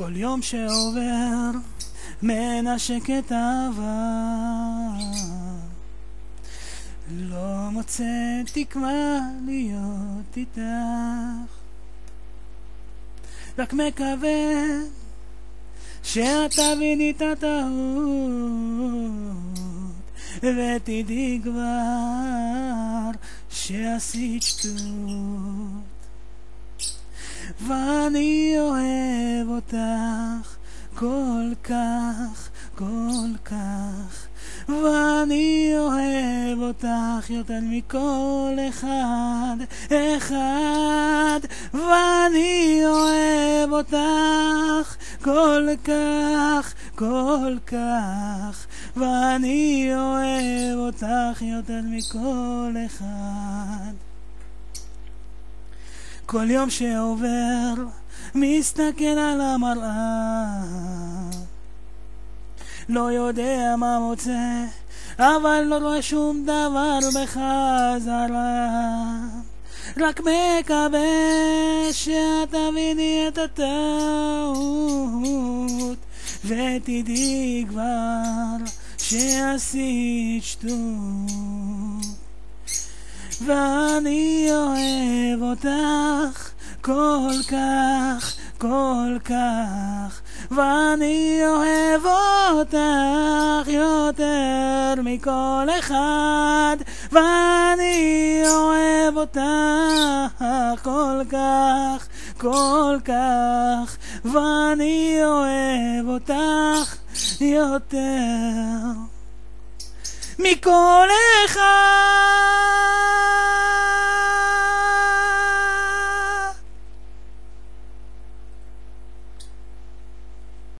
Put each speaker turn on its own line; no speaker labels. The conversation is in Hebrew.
כל יום שעובר מנשק את העבר לא מוצא תקווה להיות איתך. רק מקווה שאת תביני את הטעות ותדעי כבר שעשית שטות ואני אוהב אותך כל כך, כל כך. ואני אוהב אותך יותר מכל אחד, אחד. ואני אוהב אותך כל כך, כל כך. ואני אוהב אותך יותר מכל אחד. כל יום שעובר מסתכל על המראה. לא יודע מה מוצא אבל לא רואה שום דבר בחזרה. רק מקווה שאת תביני את הטעות ותדעי כבר שעשית שטות. ואני אוהב אותך כל כך, כל כך ואני אוהב אותך יותר מכל אחד ואני אוהב אותך כל כך, כל כך ואני אוהב אותך יותר מכל אחד